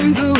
I'm good.